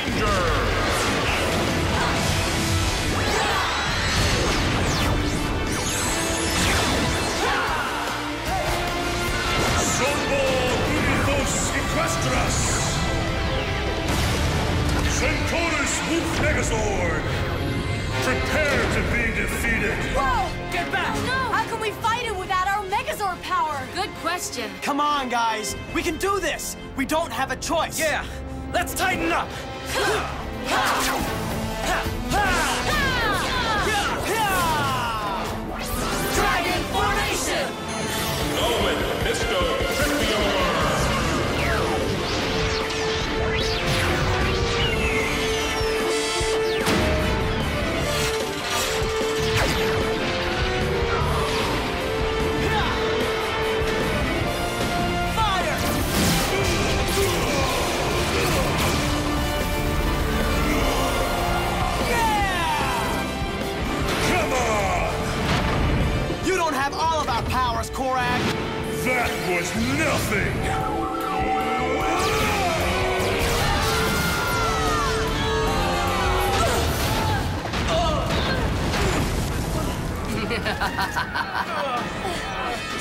Rangers! Catastros! Centaurus Wolf Megazord! Prepare to be defeated! Whoa! Get back! No! How can we fight it without our Megazord power? Good question. Come on, guys! We can do this! We don't have a choice! Yeah! Let's tighten up! 哈 哈 have all of our powers, Koragg. That was nothing!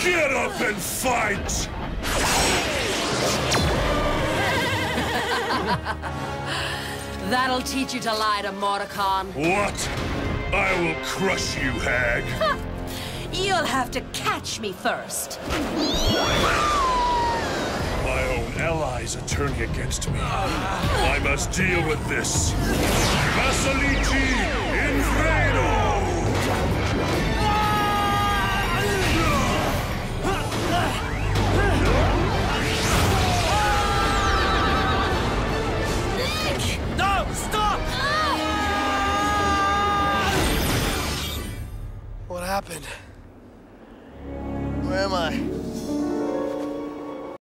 Get up and fight! That'll teach you to lie to Morticon. What? I will crush you, hag. You'll have to catch me first. My own allies are turning against me. I must deal with this. Vassaliti Infredo! No, stop! Ah! What happened? Where am I?